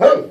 Oh!